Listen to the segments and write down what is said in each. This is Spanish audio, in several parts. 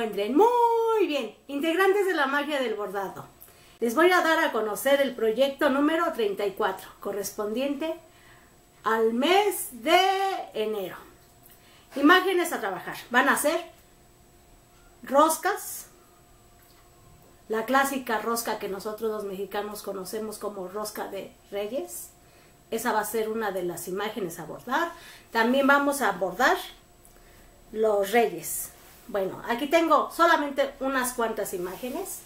Muy bien, integrantes de la magia del bordado. Les voy a dar a conocer el proyecto número 34, correspondiente al mes de enero. Imágenes a trabajar. Van a ser roscas, la clásica rosca que nosotros los mexicanos conocemos como rosca de reyes. Esa va a ser una de las imágenes a bordar. También vamos a bordar los reyes. Bueno, aquí tengo solamente unas cuantas imágenes.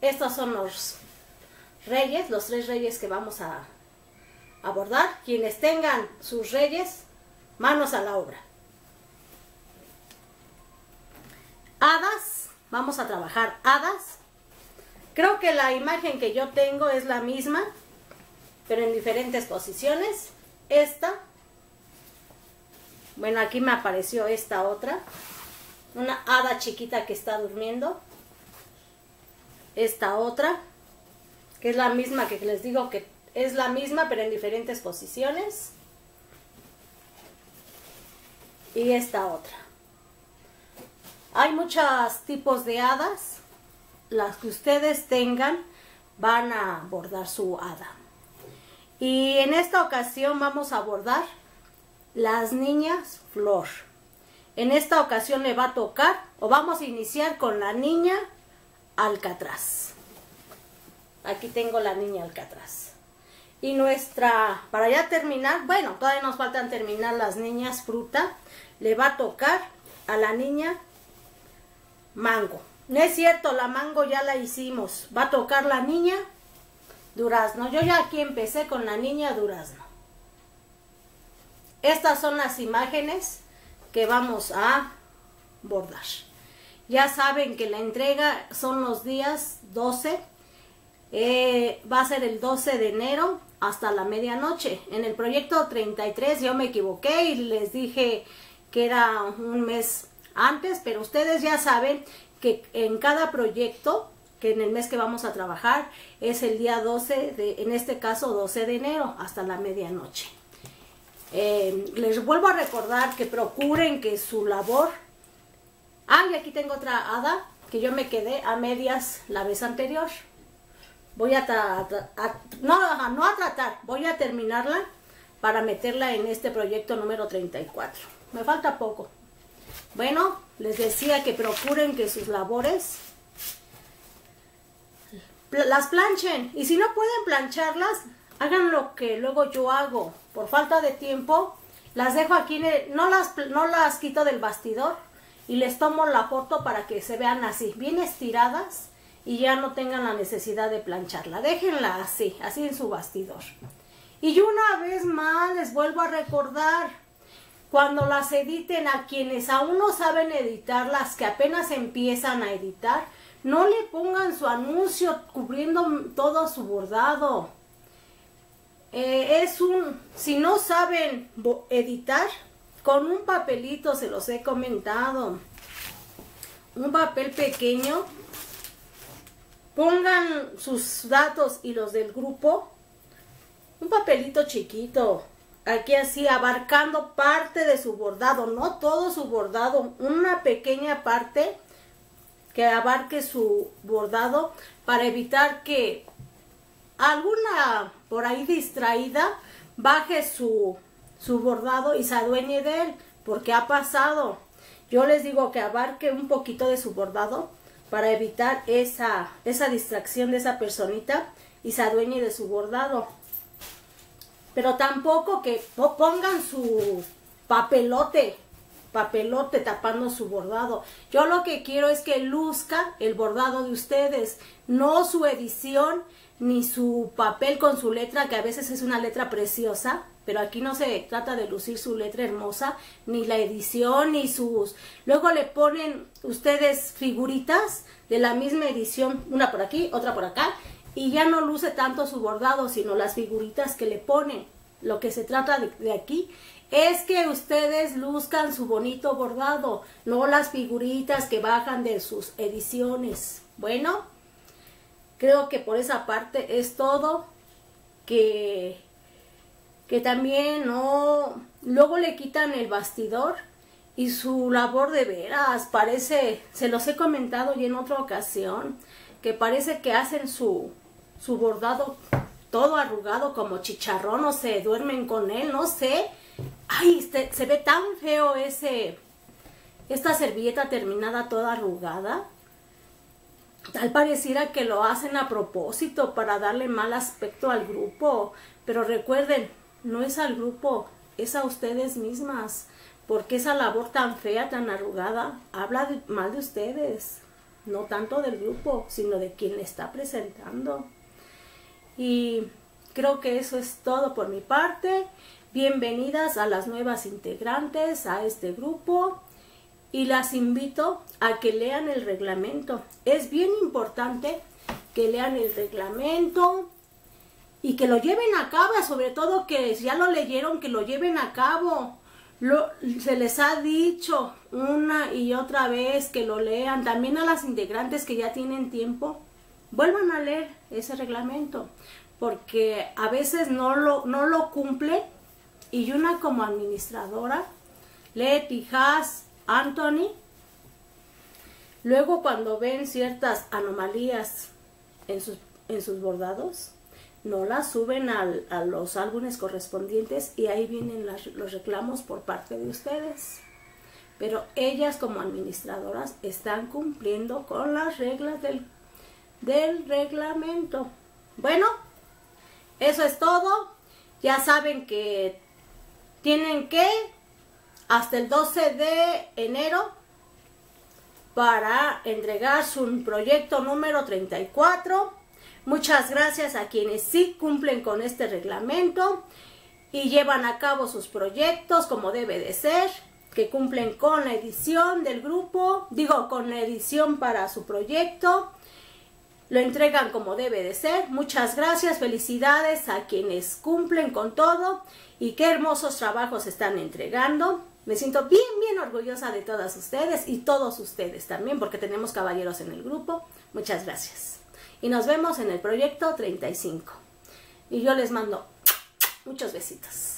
Estos son los reyes, los tres reyes que vamos a abordar. Quienes tengan sus reyes, manos a la obra. Hadas, vamos a trabajar hadas. Creo que la imagen que yo tengo es la misma, pero en diferentes posiciones. Esta, bueno, aquí me apareció esta otra, una hada chiquita que está durmiendo. Esta otra, que es la misma que les digo que es la misma, pero en diferentes posiciones. Y esta otra. Hay muchos tipos de hadas. Las que ustedes tengan van a bordar su hada. Y en esta ocasión vamos a abordar las niñas flor. En esta ocasión le va a tocar o vamos a iniciar con la niña alcatraz. Aquí tengo la niña alcatraz. Y nuestra, para ya terminar, bueno, todavía nos faltan terminar las niñas fruta. Le va a tocar a la niña mango. No es cierto, la mango ya la hicimos. Va a tocar la niña durazno. Yo ya aquí empecé con la niña durazno. Estas son las imágenes que vamos a bordar. Ya saben que la entrega son los días 12. Eh, va a ser el 12 de enero hasta la medianoche. En el proyecto 33 yo me equivoqué y les dije que era un mes antes, pero ustedes ya saben que en cada proyecto que en el mes que vamos a trabajar es el día 12, de, en este caso 12 de enero, hasta la medianoche. Eh, les vuelvo a recordar que procuren que su labor... Ah, y aquí tengo otra hada que yo me quedé a medias la vez anterior. Voy a, no, no a tratar, voy a terminarla para meterla en este proyecto número 34. Me falta poco. Bueno, les decía que procuren que sus labores las planchen. Y si no pueden plancharlas, hagan lo que luego yo hago. Por falta de tiempo, las dejo aquí, no las, no las quito del bastidor y les tomo la foto para que se vean así, bien estiradas y ya no tengan la necesidad de plancharla. Déjenla así, así en su bastidor. Y una vez más les vuelvo a recordar, cuando las editen a quienes aún no saben editarlas, que apenas empiezan a editar, no le pongan su anuncio cubriendo todo su bordado. Eh, es un, si no saben editar, con un papelito se los he comentado. Un papel pequeño. Pongan sus datos y los del grupo. Un papelito chiquito. Aquí así, abarcando parte de su bordado. No todo su bordado. Una pequeña parte que abarque su bordado para evitar que alguna por ahí distraída baje su, su bordado y se adueñe de él, porque ha pasado. Yo les digo que abarque un poquito de su bordado para evitar esa, esa distracción de esa personita y se adueñe de su bordado. Pero tampoco que pongan su papelote papelote tapando su bordado. Yo lo que quiero es que luzca el bordado de ustedes, no su edición ni su papel con su letra, que a veces es una letra preciosa, pero aquí no se trata de lucir su letra hermosa, ni la edición, ni sus... Luego le ponen ustedes figuritas de la misma edición, una por aquí, otra por acá, y ya no luce tanto su bordado, sino las figuritas que le ponen. Lo que se trata de, de aquí es que ustedes luzcan su bonito bordado, no las figuritas que bajan de sus ediciones. Bueno, creo que por esa parte es todo. Que, que también no... Luego le quitan el bastidor y su labor de veras parece, se los he comentado ya en otra ocasión, que parece que hacen su, su bordado todo arrugado como chicharrón o se duermen con él, no sé. Ay, se, se ve tan feo ese, esta servilleta terminada toda arrugada. Tal pareciera que lo hacen a propósito para darle mal aspecto al grupo. Pero recuerden, no es al grupo, es a ustedes mismas. Porque esa labor tan fea, tan arrugada, habla mal de ustedes. No tanto del grupo, sino de quien le está presentando. Y creo que eso es todo por mi parte. Bienvenidas a las nuevas integrantes a este grupo y las invito a que lean el reglamento. Es bien importante que lean el reglamento y que lo lleven a cabo, sobre todo que ya lo leyeron, que lo lleven a cabo. Se les ha dicho una y otra vez que lo lean. También a las integrantes que ya tienen tiempo, vuelvan a leer ese reglamento, porque a veces no lo, no lo cumple y una como administradora, lee Tijas, Anthony. Luego cuando ven ciertas anomalías en sus, en sus bordados, no las suben al, a los álbumes correspondientes y ahí vienen los reclamos por parte de ustedes. Pero ellas como administradoras están cumpliendo con las reglas del, del reglamento. Bueno, eso es todo. Ya saben que tienen que hasta el 12 de enero para entregar su proyecto número 34. Muchas gracias a quienes sí cumplen con este reglamento y llevan a cabo sus proyectos como debe de ser, que cumplen con la edición del grupo, digo, con la edición para su proyecto, lo entregan como debe de ser. Muchas gracias, felicidades a quienes cumplen con todo y qué hermosos trabajos están entregando. Me siento bien, bien orgullosa de todas ustedes y todos ustedes también, porque tenemos caballeros en el grupo. Muchas gracias. Y nos vemos en el proyecto 35. Y yo les mando muchos besitos.